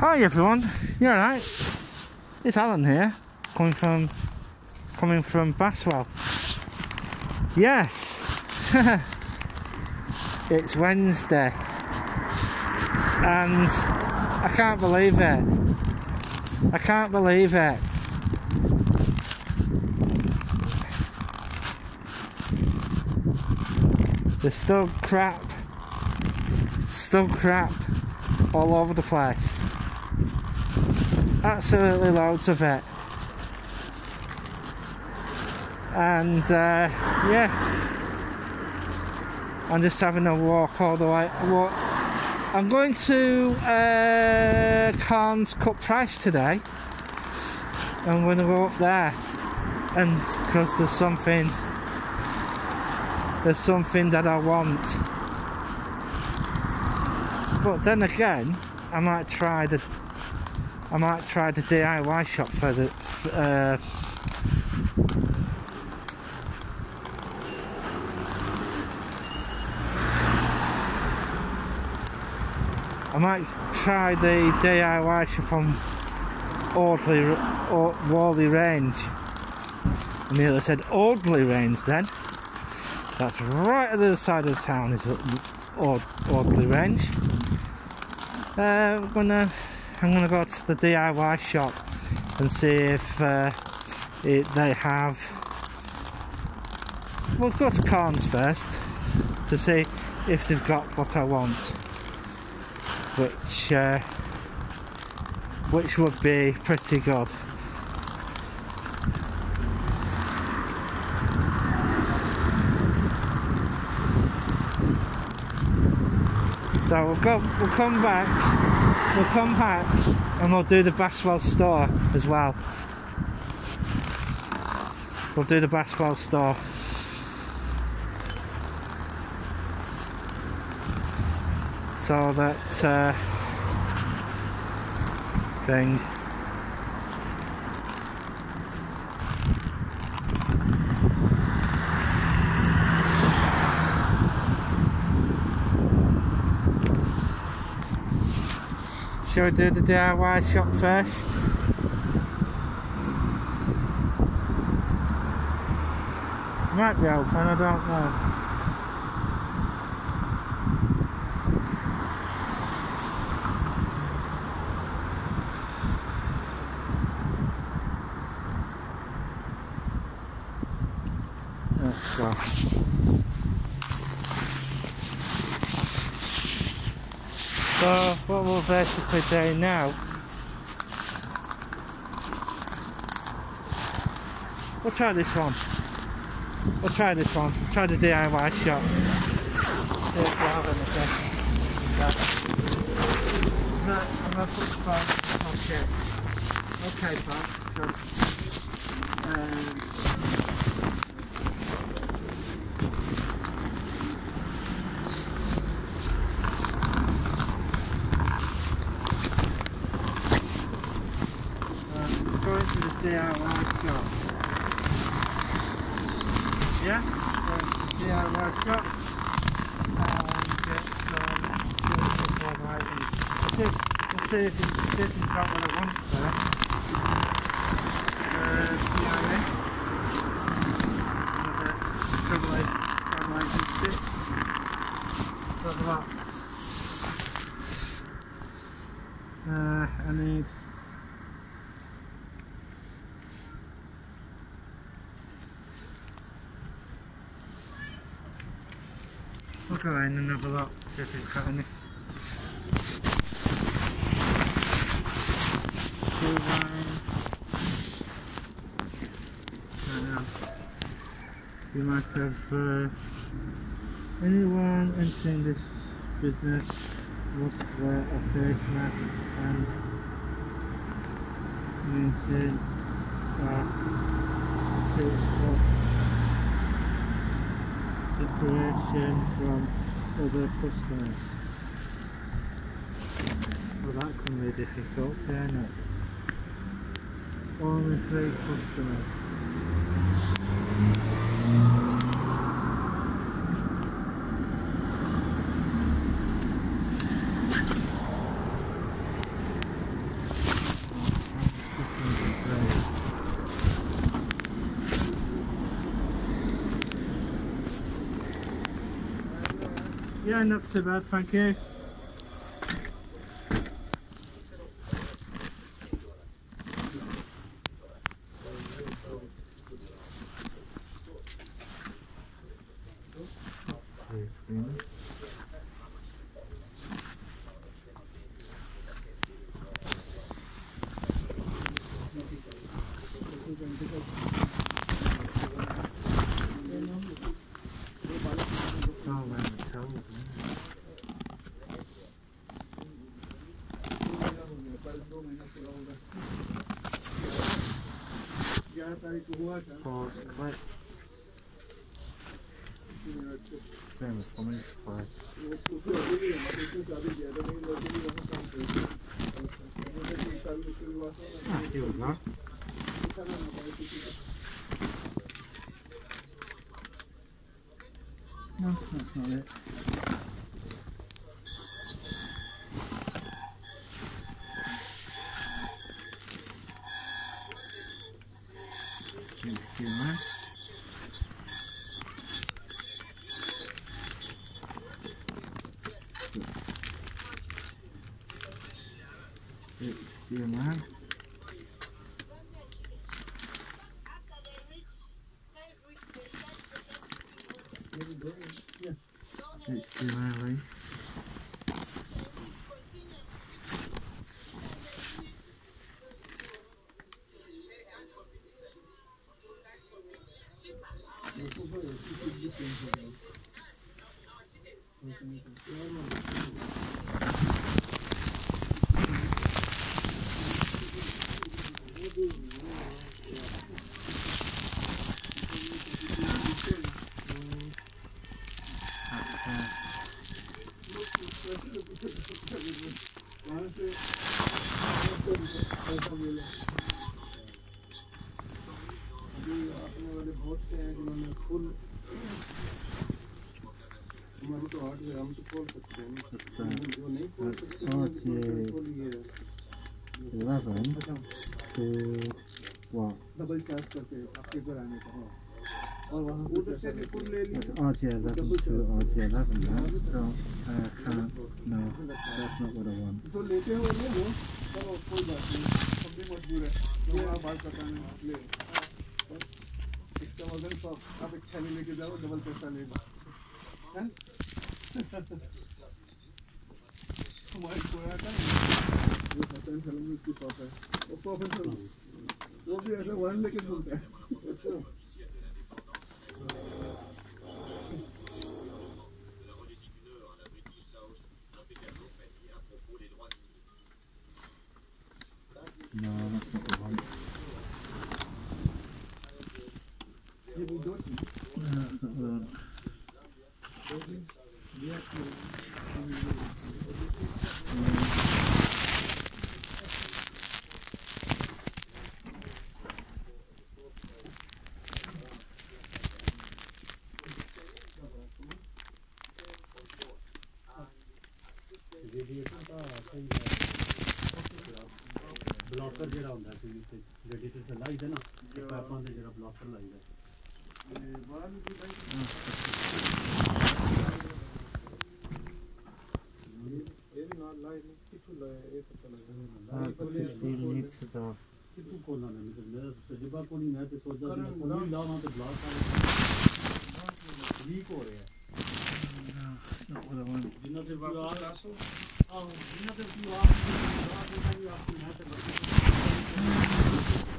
Hi everyone, you alright? It's Alan here, coming from coming from Bastwell. Yes, it's Wednesday, and I can't believe it. I can't believe it. There's still crap, still crap all over the place. Absolutely loads of it. And uh, yeah, I'm just having a walk all the way. Walk. I'm going to uh, Cairns Cut Price today. I'm going to go up there, and because there's something, there's something that I want. But then again, I might try the I might try the DIY shop for the uh, I might try the DIY shop on Audley, Whalley Range. I nearly said Audley Range then. That's right at the other side of the town is Audley Range. Uh, we're gonna I'm gonna go to the DIY shop and see if uh, it, they have. We'll go to Cairns first to see if they've got what I want, which uh, which would be pretty good. So we'll go. We'll come back we'll come back and we'll do the Bastwell store as well. We'll do the Baswell store. So that uh, thing Shall we do the DIY shop first? Might be open, I don't know. Let's go. So what we'll basically do now We'll try this one. We'll try this one. Try the DIY shop. See if we have anything. Right, I'm gonna put the phone. Okay. Okay, pal. Um, DIY shop. Yeah? So DIY shop and get some items. Let's see, if it's, see if it's got what I want there. Uh, DIY. Another Chevrolet, Chevrolet 56. Talk about uh, I need in and have. You might have uh, anyone entering this business wear a face mask and maintain a separation from other customers. Well that can be difficult, can it? Only three customers. Not so bad, thank you. Pause, click. Same as for me, You, man, Lee. और वहाँ से पैसा आठ हज़ार two, आठ हज़ार तो लेते हो ले लो चलो कोई बात नहीं सब भी मजबूर है जो आप बात बताने ले इसका वज़न सब आप इच्छा नहीं लेके जाओ डबल पैसा लेगा हमारी कोया का ये हसन सलम की पॉप है वो पॉप है जो भी ऐसा वन लेके बोलता है No, that's not what I want. Blocker ਜਿਹੜਾ ਹੁੰਦਾ ਸੀ ਤੇ ਜਿਹੜੇ ਤੇ ਚਲਾਈਦਾ ਨਾ ਤੇ ਪਾਪਾਂ ਦੇ ਜਿਹੜਾ ਬਲੌਕਰ ਲਾਈਦਾ ਲੀਕ ਹੋ ਰਿਹਾ That's not what I want. ਜਿੰਨਾ ਤੇ ਕੋਈ ਆ ਆਹੋ ਜਿੰਨਾ ਤੇ ਕੋਈ ਆ ਬਲੌਕ ਵੀ ਆਪਣੀ ਹੈ ਤੇ ਬਾਕੀ No,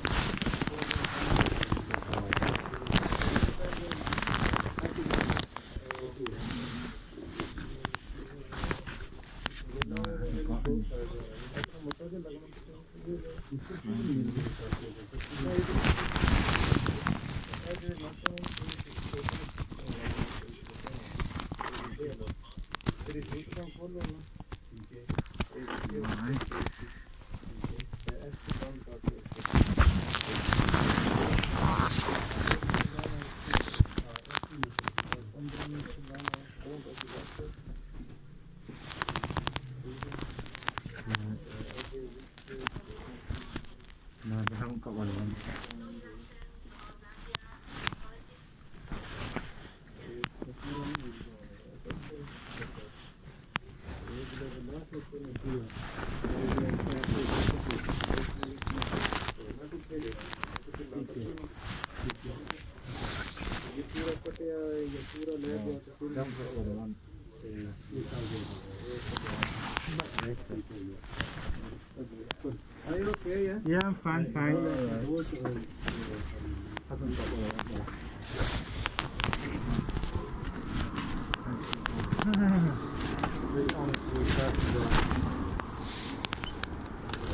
you okay, yeah? Yeah, I'm fine, fine.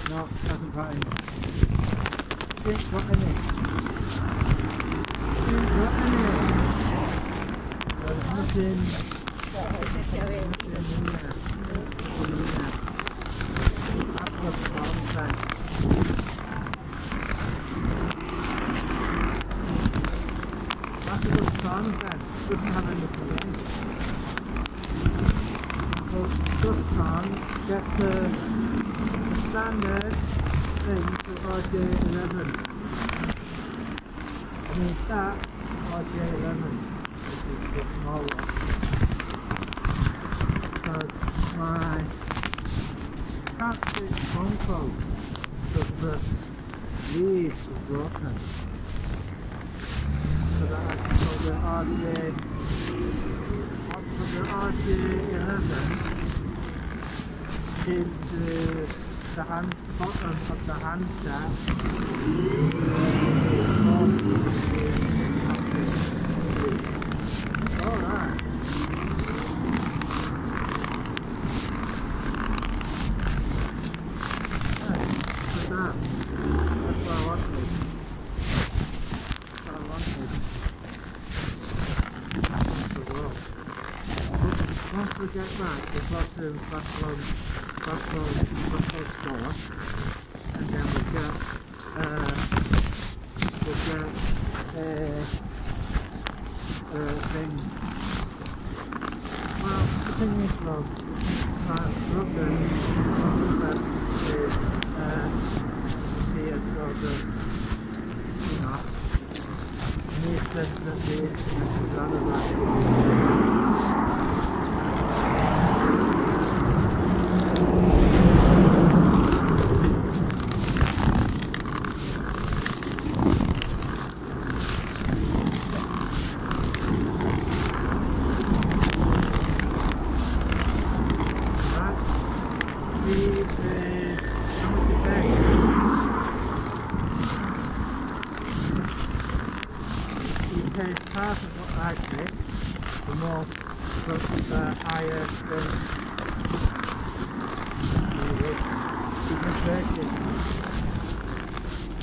No, hasn't got any. Ain't got any. Ain't got any. There's nothing. nothing in there. Nothing in there. That's what I'm saying. That's a good song then. Doesn't have in it. So songs get the, the standard thing to RJ11. I mean that RJ11. This is the small one. Because my can't phone because the leaves are broken. So that I can put the RJ I'll put the RJ11 into the hand bottom of the handset. Alright. Like that. That's what I wanted. That's what I wanted. As well. Once we get back, we've got to store, and then we get, uh, we get a, a thing. Well, the thing is, brother, my brother is uh, here so that, you know, he that the bad. Right? He is how much you pay? He pays half of what I pay, the more the uh, higher the mistaken.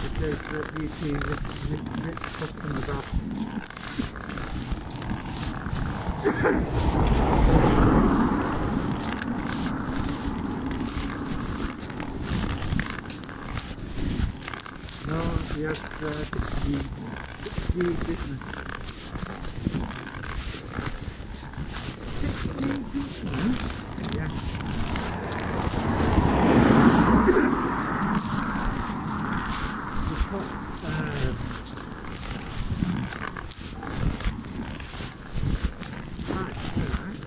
He says that BT rips, rips, rips customers off. No, he has uh, 60, 60 business. 60 business? Yeah. He's got, uh, right, right.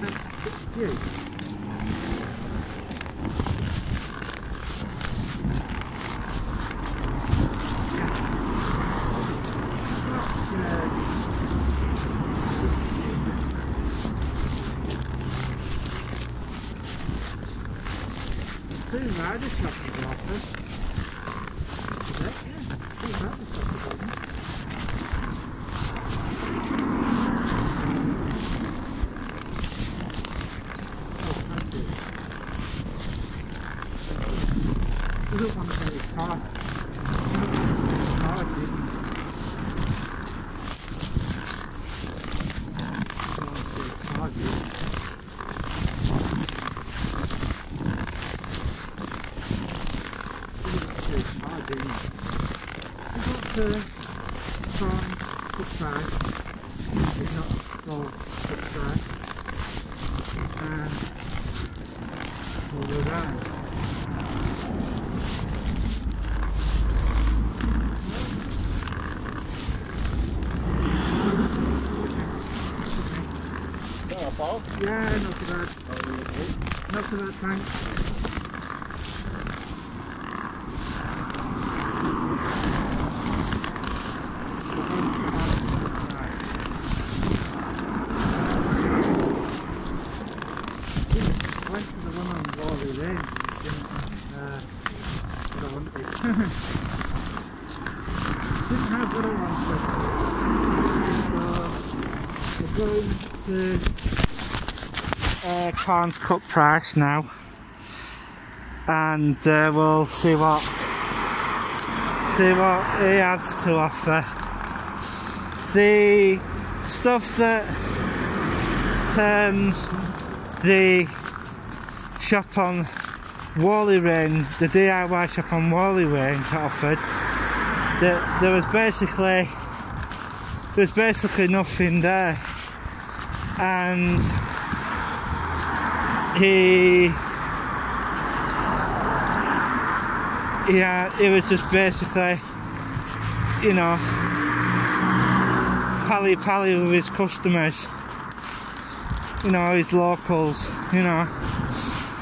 That's 68. Two rider shops in Gloucester. Is it? Yeah, two rider shops in Gloucester. Oh, thank you. You don't want to get his car. Car, didn't you? You want to get his car, didn't you? It's hard, didn't it? It's not uh, strong, good price. It's not so good price. And we'll go down. Yeah, not too bad. Not too bad, thanks. West of the one on Wally Lane. Uh, I don't want it. Didn't have what I wanted. so we're going to Corn's Cup Price now, and uh, we'll see what see what he has to offer. The stuff that um, the shop on Whalley Range, the DIY shop on Whalley Range offered, that there was basically there was basically nothing there, and he yeah, it was just basically, you know, pally pally with his customers, you know, his locals, you know.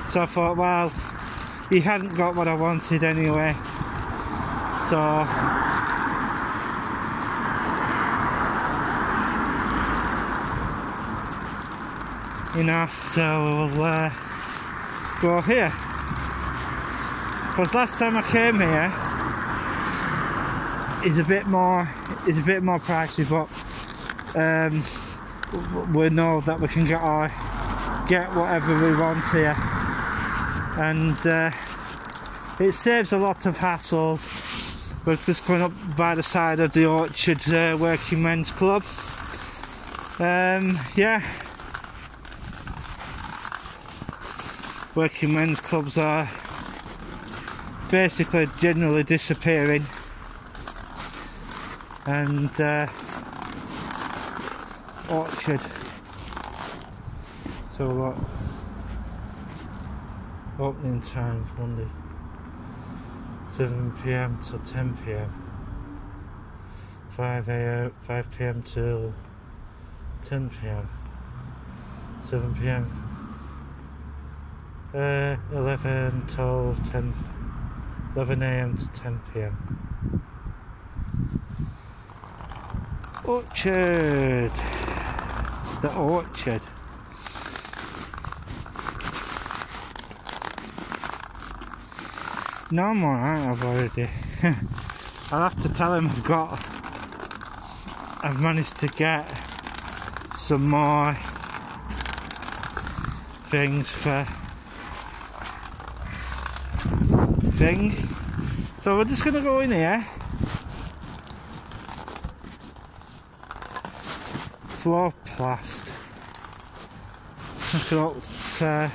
So I thought, well, he hadn't got what I wanted anyway. So know, so we'll uh, go here. Because last time I came here, it's a bit more, it's a bit more pricey, but um, we know that we can get our get whatever we want here, and uh, it saves a lot of hassles. We're just going up by the side of the Orchard uh, Working Men's Club. Um, yeah. Working men's clubs are basically generally disappearing. And uh, Orchard. So what opening times Monday 7pm till 10pm 5am 5pm till 10pm 7pm uh, 11, 12, 10, 11 a.m. to 10 p.m. Orchard. The orchard. No, I'm alright, I've already. I'll have to tell him I've got. I've managed to get some more things for thing. So we're just gonna go in here. Floor plast. Look at what uh,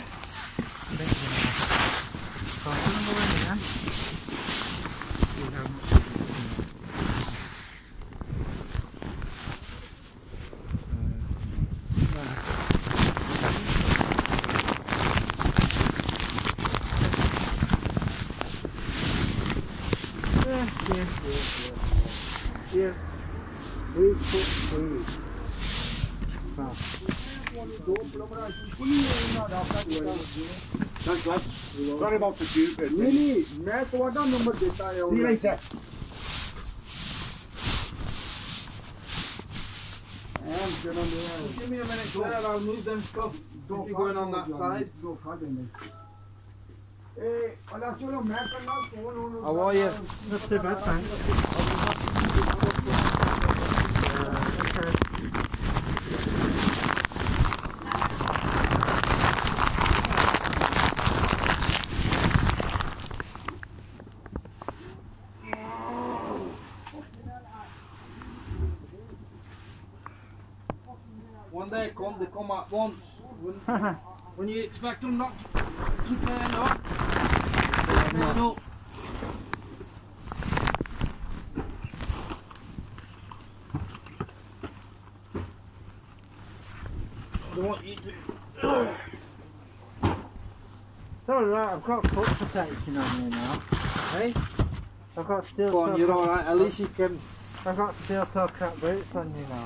Sorry about the stupid. नहीं नहीं मैं तुम्हारा number देता है See you later. Give me a minute, Claire. I'll move them stuff. Don't You're going on that side. दो खा देंगे ए अल्लाह चलो मैं करना phone How are you? Not too bad, thanks. They come, they come at once. When, when you expect them not to turn up, they turn up. Want you to. It's alright, I've got foot protection on me now. Hey? I've got steel Go on, you're alright. At least you can. I've got steel toe cap boots on you now.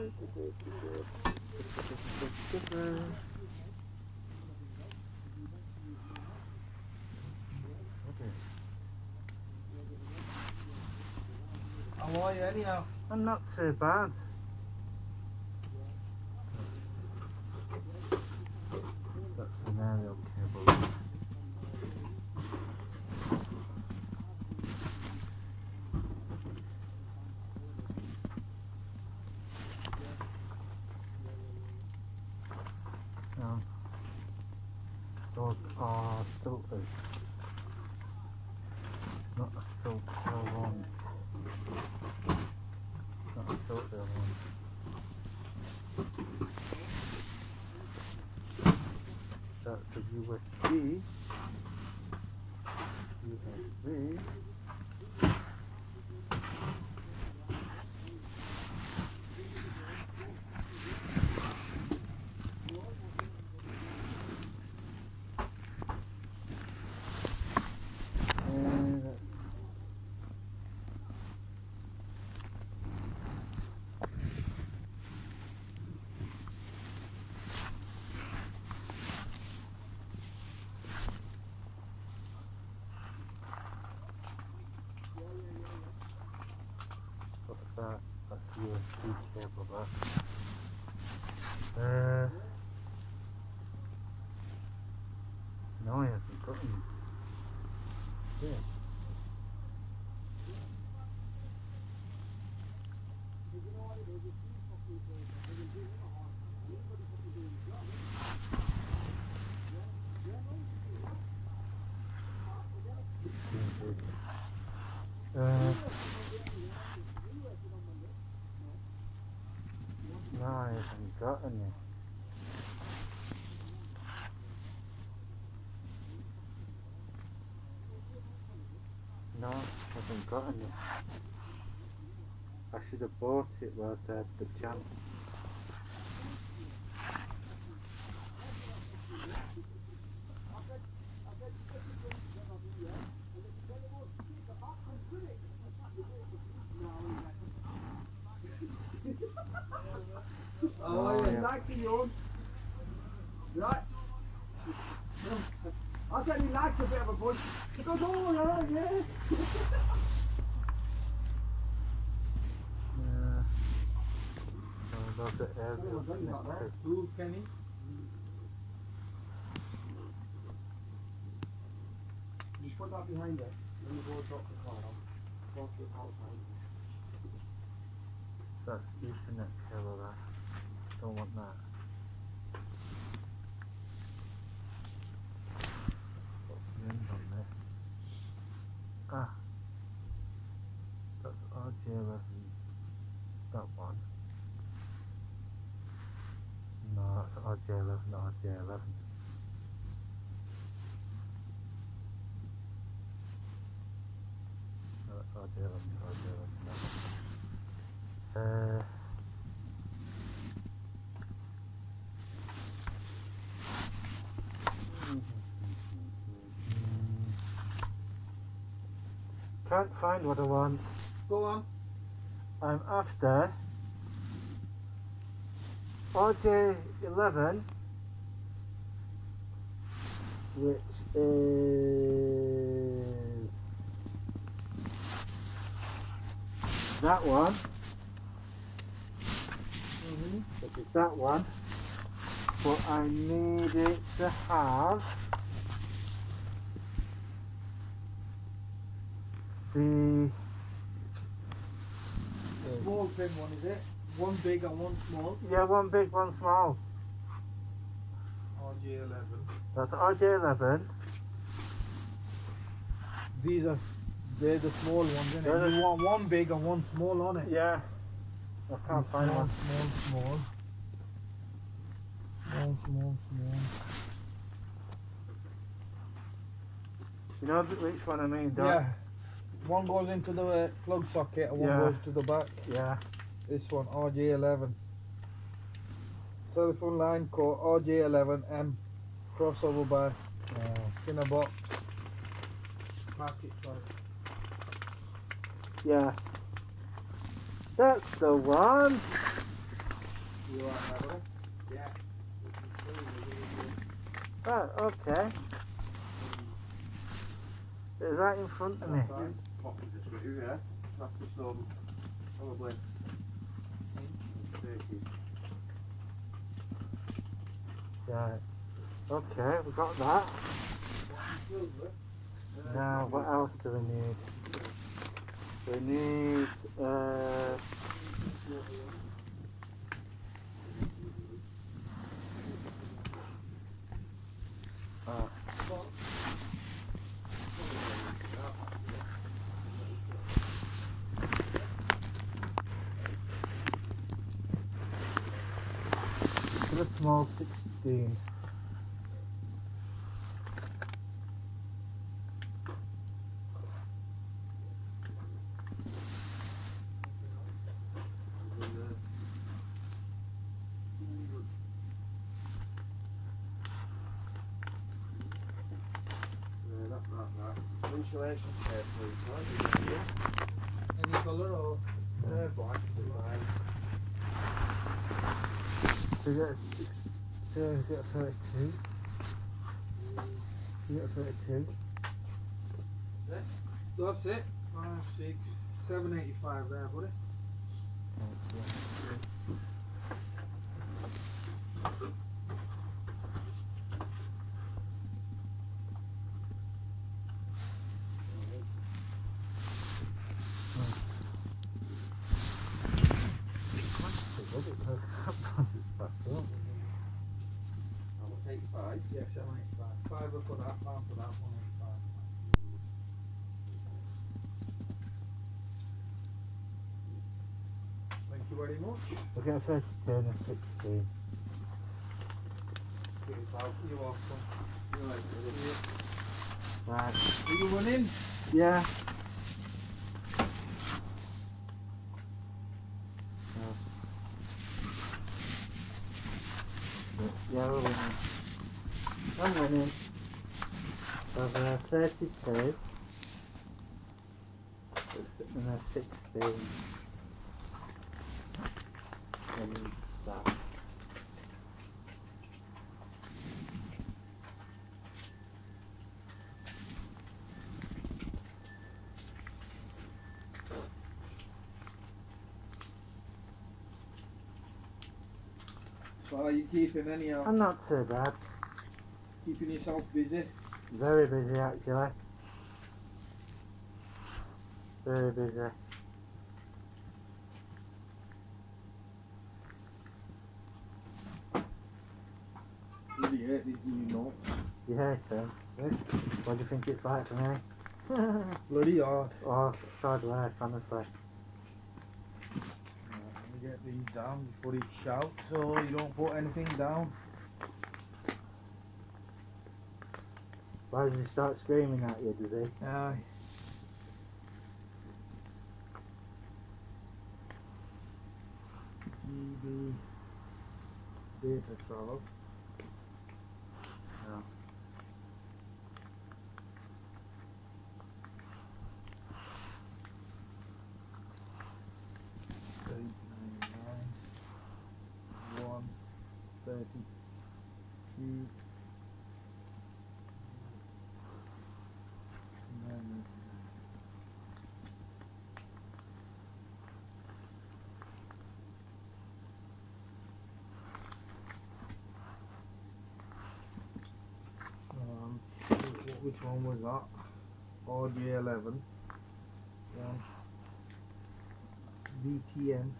How are you anyhow? I'm not so bad. That's an aerial cable. Um, those are filters. Not a filter one. Not a filter one. That's the USB. USB. And that's What's that? There. Uh, no, he hasn't got. Yeah. Uh, no, I haven't got any. No, I haven't got any. I should have bought it while I had the chance. How are Oh, you? yeah. Like you? Right. I said he likes a bit of a bunch. He goes, oh, yeah, yeah. Yeah. No, those are air Oh, done that, right? connectors. Who, Kenny? Just put that behind it. Then you go drop the car off. Drop it outside. That's Ethernet cable there. Don't want that. What's the end on this? Ah. That's RJ11. That one. No, that's RJ11, RJ11. No, that's RJ11, RJ11. Uh, Can't find what I want. Go on. I'm after RJ11, which is that one, Mm-hmm. which is that one, but I need it to have the Small thin one, is it? One big and one small. yeah one big one small. RJ11. That's RJ11. These are, they're the small ones, isn't They're it? the- You want one big and one small on it. Yeah. I can't find small, one. small, small. Small, small, small. You know which one I mean, don't Yeah. One goes into the uh, plug socket and one Yeah. goes to the back. Yeah. This one, RJ11. Telephone line code RJ11M. Crossover by Uh, in a box. Packet sorry. Yeah. That's the one. You there, buddy? Yeah. Oh, okay. It's right in front of me. Fine. Pocket just got you, yeah? That's the storm. Probably. Thirty. Right. Okay, we got that. Now, what else do we need? We need, uh, the small 16. You get a 32. You get a 32. That's it. Five, six, seven eighty-five there, buddy. How much? Eighty-five. Yeah, seven eighty-five. Five for that, pound for that, one eighty-five. Thank you very much. We'll get a 32 and a 16. Cheers, pal. You're welcome. You're buddy. Right. Are you running? Yeah, Thirty-two, and a 16 and back. So are you keeping anyhow? Uh, I'm not so bad. Keeping yourself busy? Very busy actually. Very busy. Really hate these new notes. Yeah, so. What do you think it's like for me? Bloody hard. oh, hard work, honestly. Right, let me get these down before he shouts so you don't put anything down. Why does he start screaming at you, does he? Aye. GB Beta 12. No. Eight nine nine one thirty two nine Um, wh- which one was that? RJ11. One. VTN. VTN.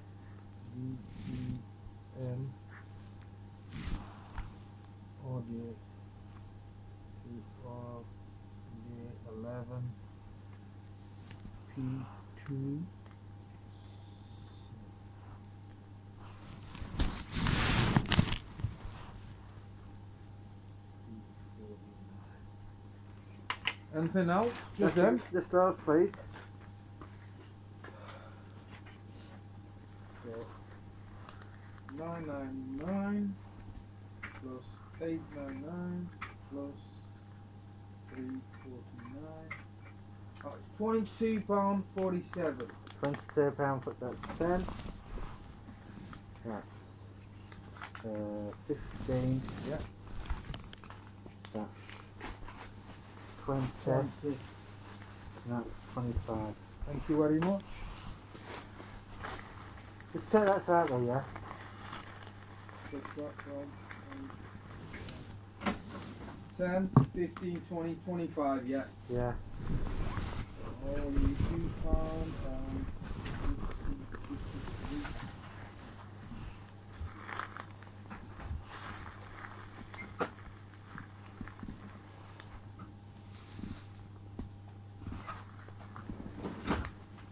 Anything else? Just them? Just those, please. 999 plus 899 plus 349. Oh, it's 22 pound 47. 22 pound for that 10. Right. Uh, 15. Yeah. That's 20, 20. 25. Thank you very much. Just check that's out there, yeah? Six, that, um, 10, 15, 20, 25, yeah. Yeah. Holy two pounds.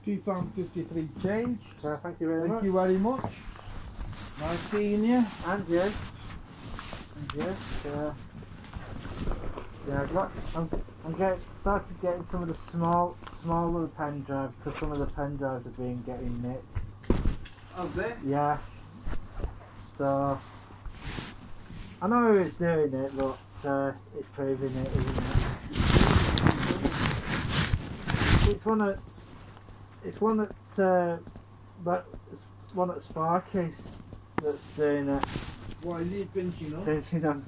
£2.53 change. Uh, thank you very thank much. Thank you very much. Nice seeing you. And you. And you. Uh, yeah, I've got, I'm, I'm get, started getting some of the small, smaller pen drives because some of the pen drives are being getting nicked. Of they? Yeah. So, I know who is doing it, but uh, it's proving it, isn't it? It's one of it's one that, uh, but it's one at Sparky's that's doing it. Why is he pinching up? Thinking on.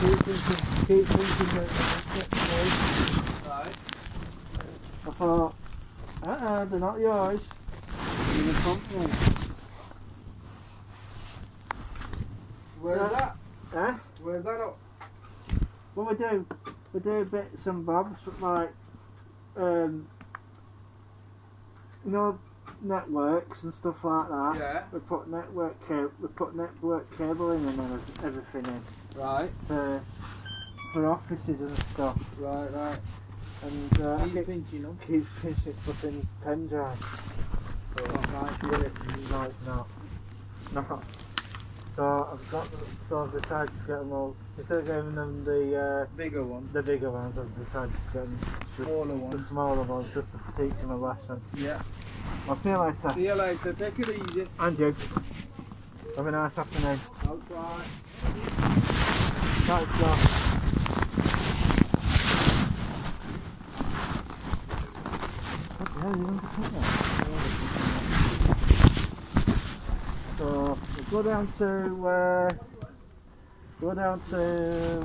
Keep thinking, keep thinking that that- Right. I thought, uh-uh, they're not yours. You're the company. Where's Yeah. that? Eh? Where's that up? Well, we do, we do bits and bobs like, um, you know, networks and stuff like that. Yeah. We put network cable, we put network cabling and every- everything in Right. for for offices and stuff. Right, right. And uh, I He's keep, pinching up. keep pinching flipping pen drive. Oh, nice. No, it's not. No. So I've got, so I've decided to get them all. Instead of giving them the uh, Bigger ones, the bigger ones, I've decided to get them Smaller ones. the smaller ones just to teach them a lesson. Yeah. I'll see you later. See you later. Take it easy. And you. Have a nice afternoon. Outside. Thanks, Josh. What the hell you to put there? So, we go down to, uh, go down to.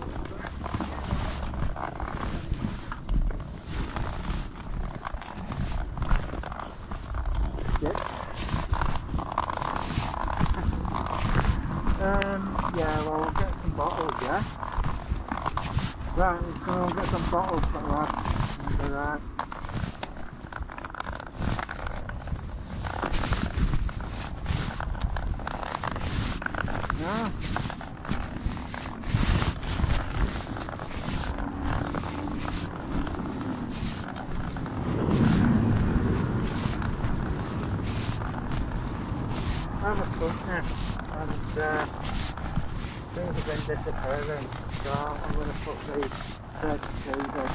Um, yeah, well, we'll get some bottles, yeah? Right, let's go get some bottles for that. Alright. Yeah. A cooker and uh, things have been disappearing so I'm going to put the 32 in.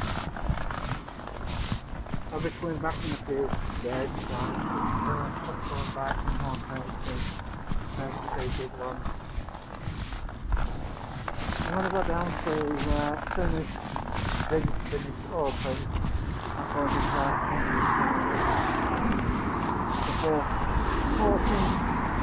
I'll be coming back in a few days so I'm going to back and more 32, 32 big ones. I'm going to go down to uh, finish, big finish open I'm going to try for 14